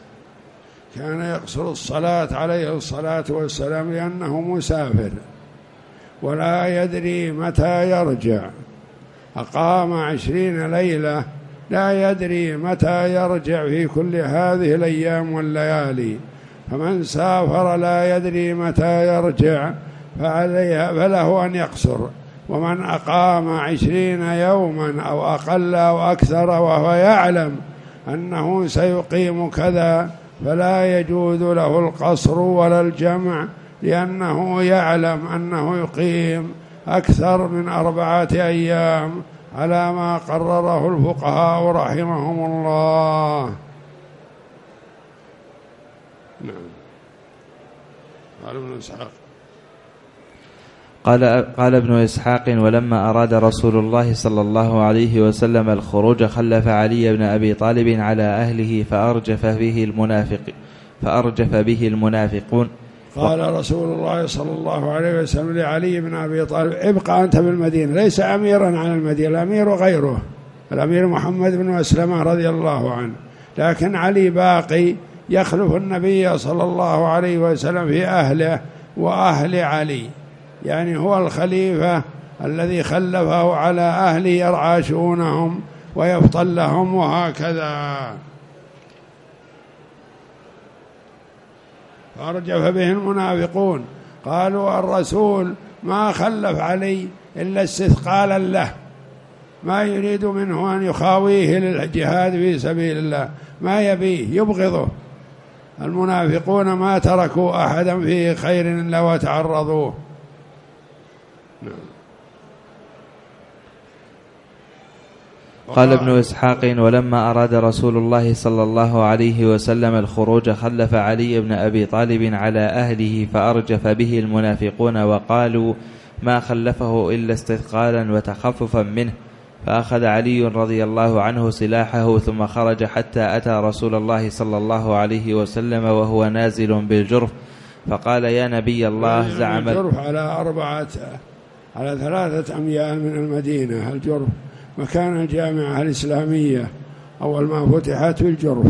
كان يقصر الصلاة عليه الصلاة والسلام لأنه مسافر. ولا يدري متى يرجع. أقام عشرين ليلة لا يدري متى يرجع في كل هذه الأيام والليالي. فمن سافر لا يدري متى يرجع فعليه فله أن يقصر. ومن أقام عشرين يوما أو أقل أو أكثر وهو يعلم أنه سيقيم كذا فلا يجوز له القصر ولا الجمع. لأنه يعلم أنه يقيم أكثر من أربعة أيام على ما قرره الفقهاء رحمهم الله. نعم. قال ابن إسحاق. قال قال ابن إسحاق ولما أراد رسول الله صلى الله عليه وسلم الخروج خلف علي بن أبي طالب على أهله فأرجف به المنافق فأرجف به المنافقون. قال رسول الله صلى الله عليه وسلم لعلي بن أبي طالب ابقى أنت بالمدينة ليس اميرا على المدينة الأمير غيره الأمير محمد بن مسلمه رضي الله عنه لكن علي باقي يخلف النبي صلى الله عليه وسلم في أهله وأهل علي يعني هو الخليفة الذي خلفه على أهله يرعى شؤونهم ويفطن لهم وهكذا. فارجف به المنافقون. قالوا الرسول ما خلف علي إلا استثقالا له. ما يريد منه أن يخاويه للجهاد في سبيل الله. ما يبيه يبغضه. المنافقون ما تركوا أحدا فيه خير إلا وتعرضوه. قال ابن إسحاق ولما أراد رسول الله صلى الله عليه وسلم الخروج خلف علي بن أبي طالب على أهله فأرجف به المنافقون وقالوا ما خلفه إلا استثقالا وتخففا منه. فأخذ علي رضي الله عنه سلاحه ثم خرج حتى أتى رسول الله صلى الله عليه وسلم وهو نازل بالجرف. فقال يا نبي الله زعم الجرف على أربعة على ثلاثة أميال من المدينة الجرف. مكان الجامعة الإسلامية أول ما فتحت في الجرف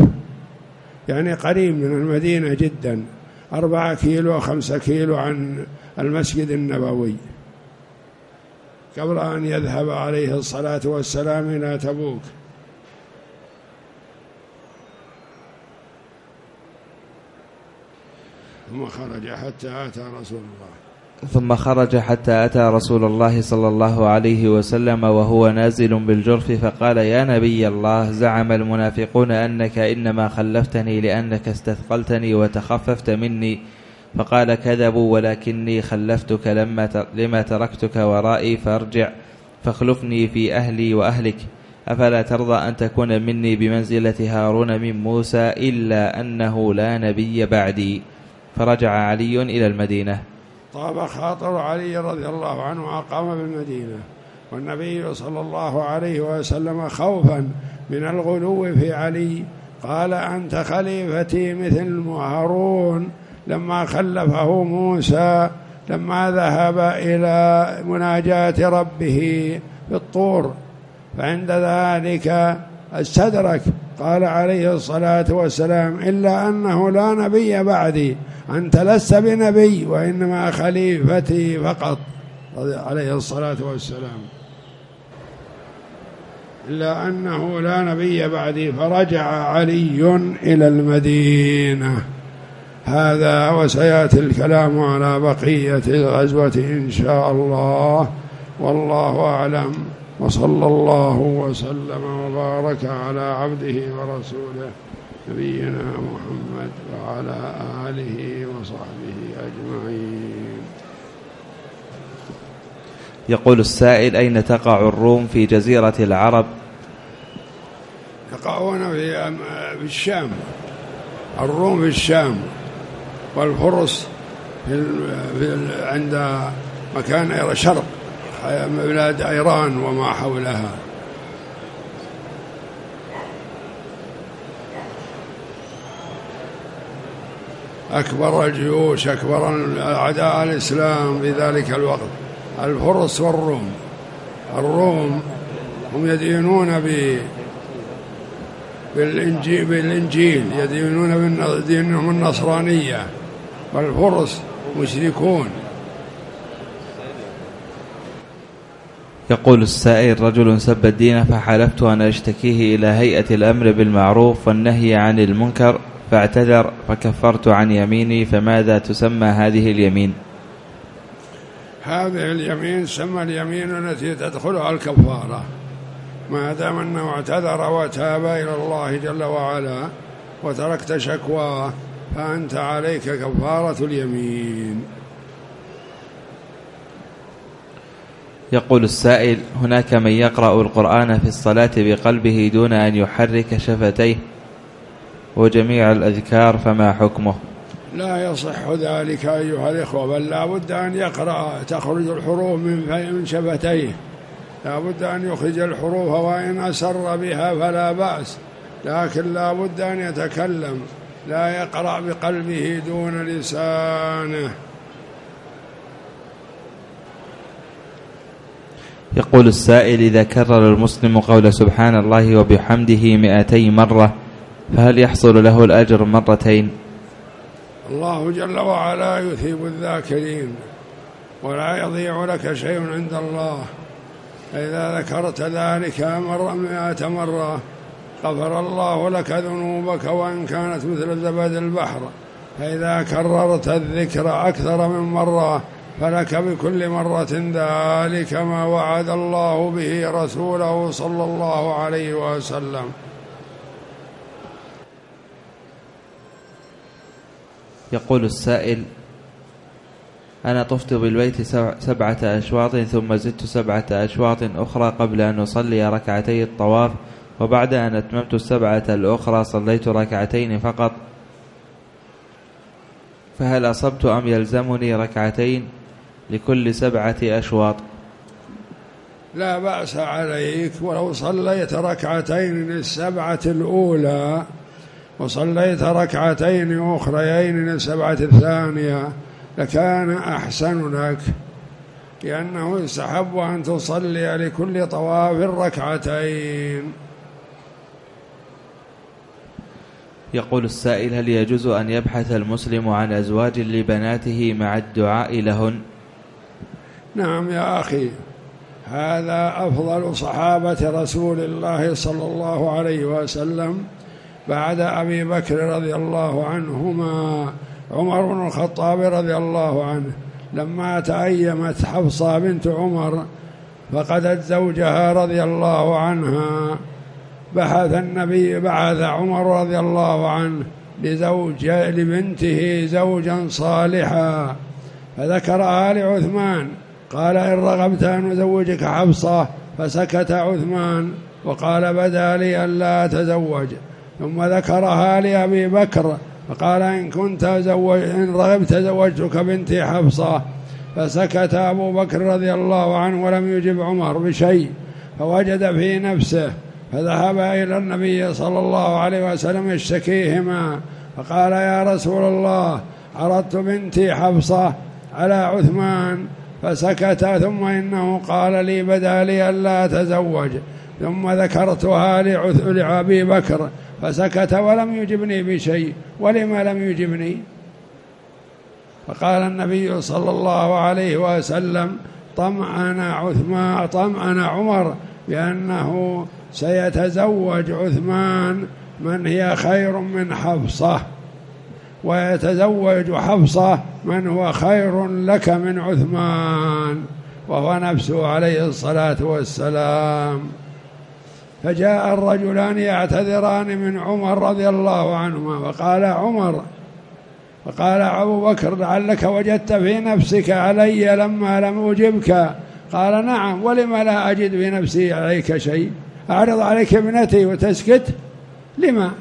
يعني قريب من المدينة جدا. أربعة كيلو خمسة كيلو عن المسجد النبوي. قبل أن يذهب عليه الصلاة والسلام إلى تبوك. ثم خرج حتى أتى رسول الله. ثم خرج حتى أتى رسول الله صلى الله عليه وسلم وهو نازل بالجرف فقال يا نبي الله زعم المنافقون أنك إنما خلفتني لأنك استثقلتني وتخففت مني. فقال كذبوا ولكني خلفتك لما لما تركتك ورائي فارجع فاخلفني في أهلي وأهلك. أفلا ترضى أن تكون مني بمنزلة هارون من موسى إلا أنه لا نبي بعدي. فرجع علي إلى المدينة. طاب خاطر علي رضي الله عنه وأقام بالمدينة. والنبي صلى الله عليه وسلم خوفا من الغلو في علي. قال أنت خليفتي مثل هارون لما خلفه موسى لما ذهب إلى مناجاة ربه في الطور. فعند ذلك استدرك قال عليه الصلاة والسلام إلا أنه لا نبي بعدي أنت لست بنبي وإنما خليفتي فقط عليه الصلاة والسلام. إلا أنه لا نبي بعدي فرجع علي إلى المدينة. هذا وسيأتي الكلام على بقية الغزوة إن شاء الله والله أعلم. وصلى الله وسلم وبارك على عبده ورسوله نبينا محمد وعلى آله وصحبه أجمعين. يقول السائل أين تقع الروم في جزيرة العرب؟ يقعون في الشام. الروم في الشام والفرس في عند مكان شرق. بلاد إيران وما حولها. أكبر الجيوش أكبر أعداء الإسلام في ذلك الوقت. الفرس والروم. الروم هم يدينون ب بالإنجيل, بالإنجيل يدينون بدينهم النصرانية. والفرس مشركون. يقول السائل رجل سب الدين فحلفت أن أشتكيه إلى هيئة الأمر بالمعروف والنهي عن المنكر فاعتذر فكفرت عن يميني فماذا تسمى هذه اليمين؟ هذه اليمين سمى اليمين التي تدخلها الكفارة. ما دام أنه اعتذر وتاب إلى الله جل وعلا وتركت شكواه فأنت عليك كفارة اليمين. يقول السائل هناك من يقرأ القرآن في الصلاة بقلبه دون أن يحرك شفتيه وجميع الأذكار فما حكمه؟ لا يصح ذلك أيها الإخوة بل لا بد أن يقرأ تخرج الحروف من شفتيه. لا بد أن يخرج الحروف وإن أسر بها فلا بأس لكن لا بد أن يتكلم لا يقرأ بقلبه دون لسانه. يقول السائل إذا كرر المسلم قول سبحان الله وبحمده مئتي مرة فهل يحصل له الأجر مرتين؟ الله جل وعلا يثيب الذاكرين ولا يضيع لك شيء عند الله. فإذا ذكرت ذلك مرة مئة مرة غفر الله لك ذنوبك وإن كانت مثل زبد البحر. فإذا كررت الذكر أكثر من مرة فلك بكل مرة ذلك ما وعد الله به رسوله صلى الله عليه وسلم. يقول السائل أنا طفت بالبيت سبعة أشواط ثم زدت سبعة أشواط أخرى قبل أن أصلي ركعتي الطواف وبعد أن أتممت السبعة الأخرى صليت ركعتين فقط. فهل أصبت أم يلزمني ركعتين؟ لكل سبعة أشواط. لا بأس عليك ولو صليت ركعتين للسبعة الأولى وصليت ركعتين أخريين للسبعة الثانية لكان أحسن لك لأنه يستحب أن تصلي لكل طواف ركعتين يقول السائل هل يجوز أن يبحث المسلم عن أزواج لبناته مع الدعاء لهن؟ نعم يا أخي هذا أفضل صحابة رسول الله صلى الله عليه وسلم بعد أبي بكر رضي الله عنهما عمر بن الخطاب رضي الله عنه. لما تأيمت حفصة بنت عمر فقدت زوجها رضي الله عنها. بحث النبي بعث عمر رضي الله عنه لزوج لبنته زوجا صالحا فذكرها لعثمان قال إن رغبت أن أزوجك حفصة فسكت عثمان وقال بدا لي أن لا أتزوج ثم ذكرها لأبي بكر فقال إن كنت زوج إن رغبت زوجتك بنتي حفصة فسكت أبو بكر رضي الله عنه ولم يجب عمر بشيء فوجد في نفسه فذهب إلى النبي صلى الله عليه وسلم يشتكيهما فقال يا رسول الله عرضت بنتي حفصة على عثمان فسكت ثم إنه قال لي بدا لي ألا أتزوج. ثم ذكرتها لأبي بكر. فسكت ولم يجبني بشيء. ولما لم يجبني؟ فقال النبي صلى الله عليه وسلم طمأن عثمان طمأن عمر بأنه سيتزوج عثمان من هي خير من حفصة. ويتزوج حفصة من هو خير لك من عثمان وهو نفسه عليه الصلاة والسلام. فجاء الرجلان يعتذران من عمر رضي الله عنهما فقال عمر فقال أبو بكر لعلك وجدت في نفسك علي لما لم أجبك. قال نعم ولم لا أجد في نفسي عليك شيء؟ أعرض عليك ابنتي وتسكت؟ لما؟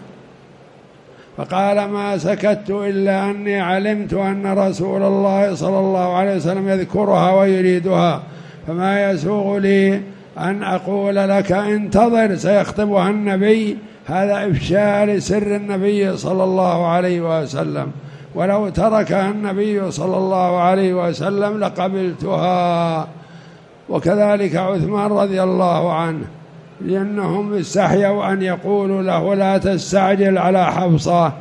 فقال ما سكت إلا أني علمت أن رسول الله صلى الله عليه وسلم يذكرها ويريدها. فما يسوغ لي أن أقول لك انتظر سيخطبها النبي. هذا إفشاء لسر النبي صلى الله عليه وسلم. ولو تركها النبي صلى الله عليه وسلم لقبلتها. وكذلك عثمان رضي الله عنه. لأنهم استحيوا أن يقولوا له لا تستعجل على حفصة.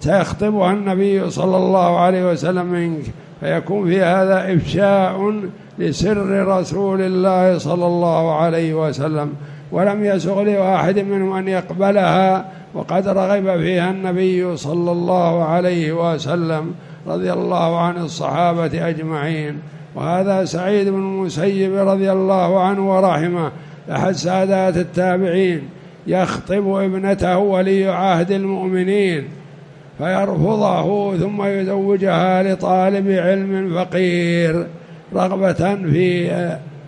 سيخطبها النبي صلى الله عليه وسلم منك فيكون في هذا إفشاء لسر رسول الله صلى الله عليه وسلم. ولم يسغ لواحد منهم أن يقبلها وقد رغب فيها النبي صلى الله عليه وسلم رضي الله عن الصحابة أجمعين. وهذا سعيد بن المسيب رضي الله عنه ورحمه أحد سادات التابعين يخطب ابنته ولي عهد المؤمنين فيرفضه ثم يزوجها لطالب علم فقير رغبة في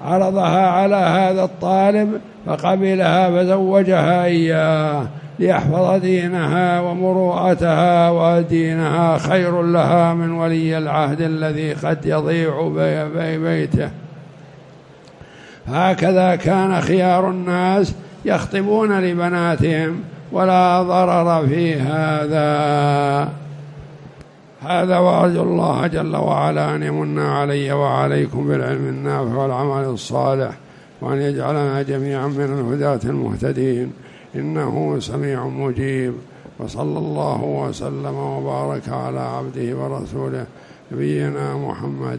عرضها على هذا الطالب فقبلها فزوجها إياه ليحفظ دينها ومروءتها ودينها خير لها من ولي العهد الذي قد يضيع بيته. هكذا كان خيار الناس يخطبون لبناتهم ولا ضرر في هذا. هذا وأرجو الله جل وعلا. أن يمن علي وعليكم بالعلم النافع والعمل الصالح وأن يجعلنا جميعا من الهداة المهتدين. إنه سميع مجيب. وصلى الله وسلم وبارك على عبده ورسوله نبينا محمد